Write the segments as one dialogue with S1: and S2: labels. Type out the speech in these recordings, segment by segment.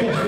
S1: Yeah.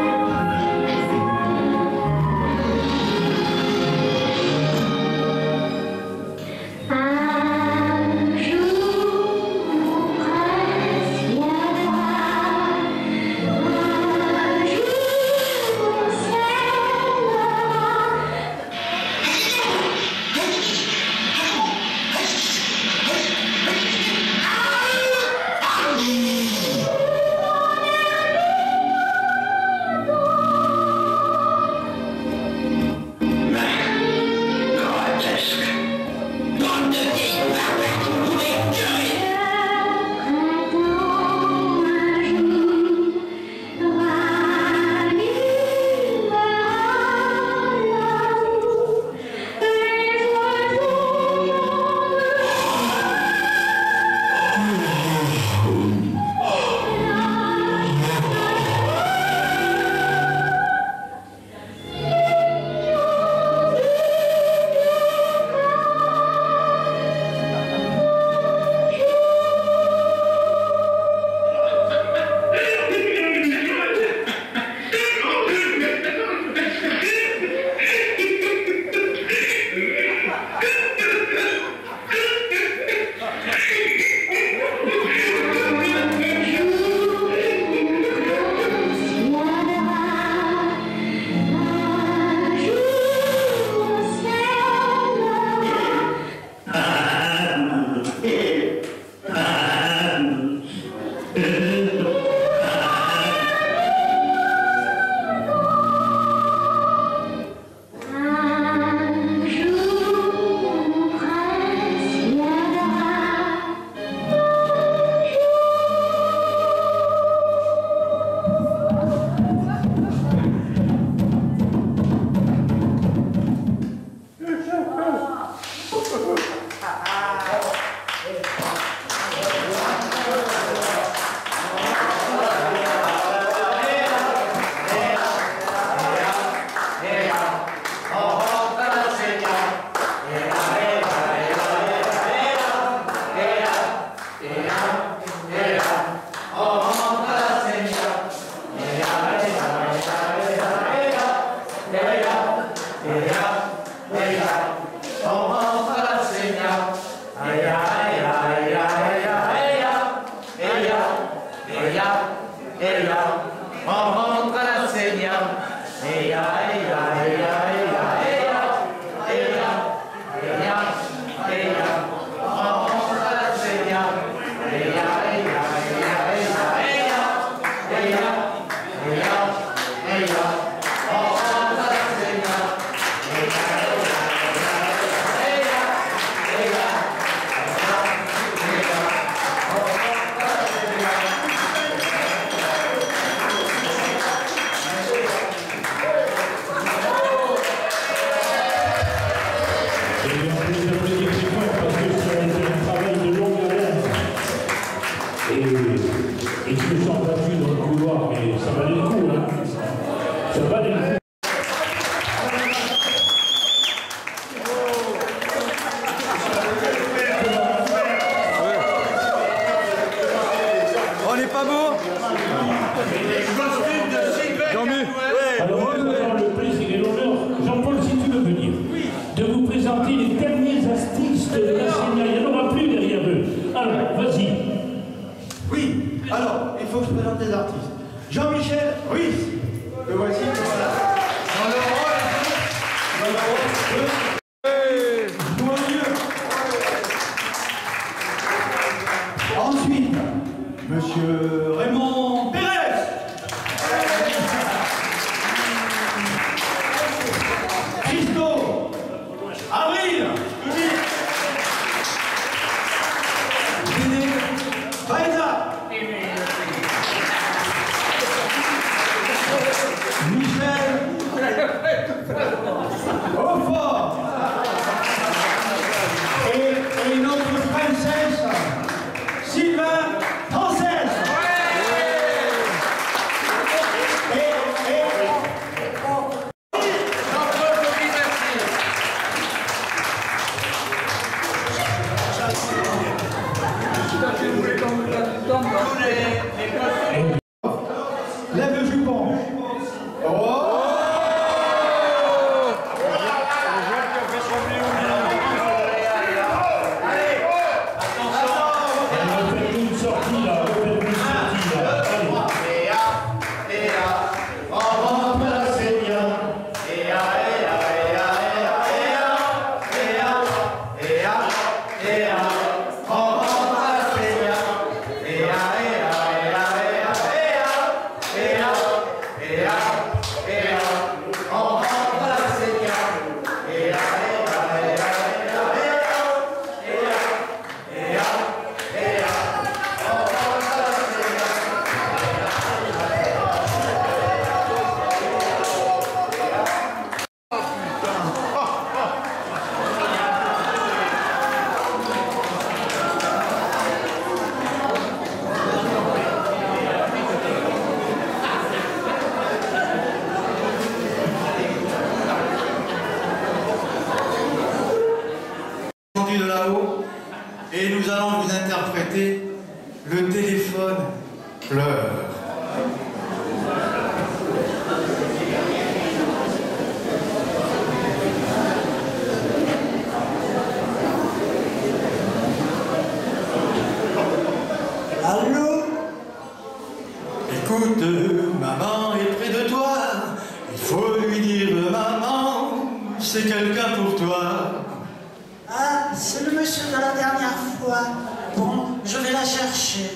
S1: Hey, yo. oh, oh, Mahmoud Qalas, hey, yo. Student
S2: Leadership
S1: Écoute, maman est près de toi, il faut lui dire maman, c'est quelqu'un pour toi.
S2: Ah, c'est le monsieur de la dernière fois. Bon, je vais la chercher.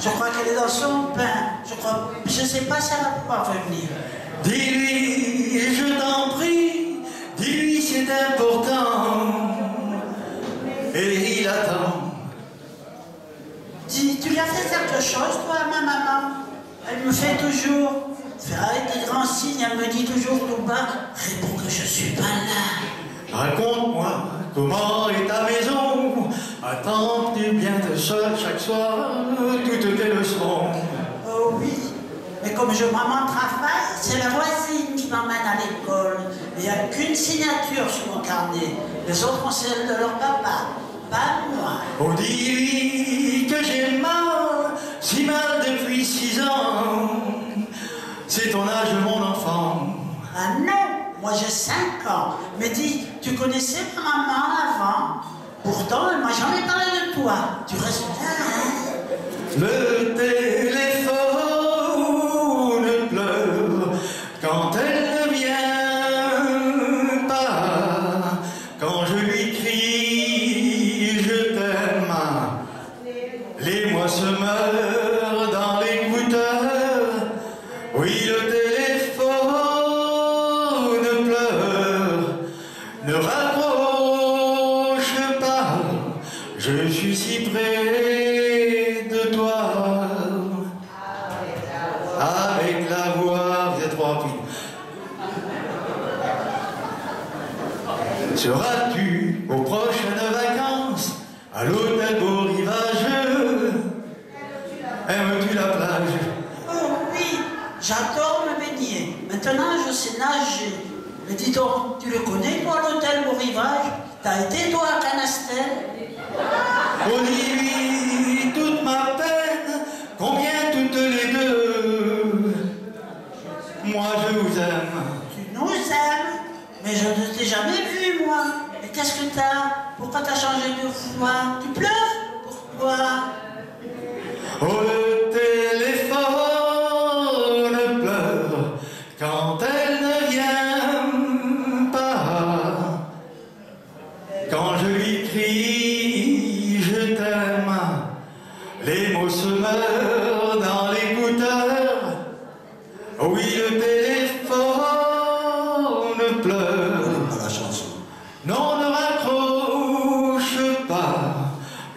S2: Je crois qu'elle est dans son pain. Je crois, je sais pas si elle va pouvoir venir.
S1: Dis-lui, je t'en prie, dis-lui c'est important. Et il attend.
S2: Dis, tu lui as fait quelque chose, toi, ma maman? Elle me fait toujours, faire avec des grands signes, elle me dit toujours tout bas, réponds que je suis pas là.
S1: Raconte-moi comment est ta maison? Attends-tu bien te seul chaque soir toutes tes leçons?
S2: Oh oui, mais comme je maman travaille, c'est la voisine qui m'emmène à l'école. Il n'y a qu'une signature sur mon carnet. Les autres ont celle de leur papa, pas moi.
S1: On dit depuis six ans. C'est ton âge, mon enfant.
S2: Ah non, moi j'ai 5 ans. Mais dis, tu connaissais ma maman avant? Pourtant, elle m'a jamais parlé de toi. Tu restes là, hein?
S1: Le Je suis si près de toi, avec la voix, vous êtes trop rapide. Seras-tu aux prochaines vacances à l'hôtel Beau Rivage Aimes-tu la plage? Oh oui, j'adore me baigner. Maintenant, je sais nager.
S2: Mais dis donc, tu le connais, toi, l'hôtel Beau Rivage T'as été, toi, à Canastel
S1: Olivier, toute ma peine, combien toutes les deux. Moi je vous aime.
S2: Tu nous aimes, mais je ne t'ai jamais vu, moi. Mais qu'est-ce que t'as? Pourquoi t'as changé de foi Tu pleures? Pourquoi?
S1: Oh,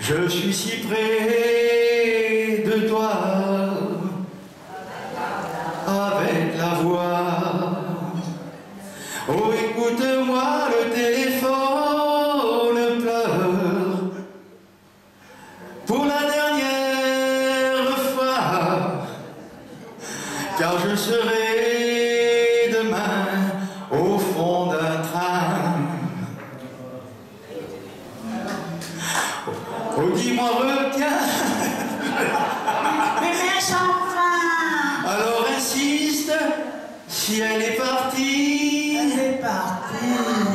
S1: je suis si près de toi. Avec la voix, oh écoute-moi, le téléphone Oh, dis-moi, retiens,
S2: Mais laisse enfin
S1: alors insiste, si elle est partie,
S2: Elle est partie.